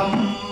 सुखम्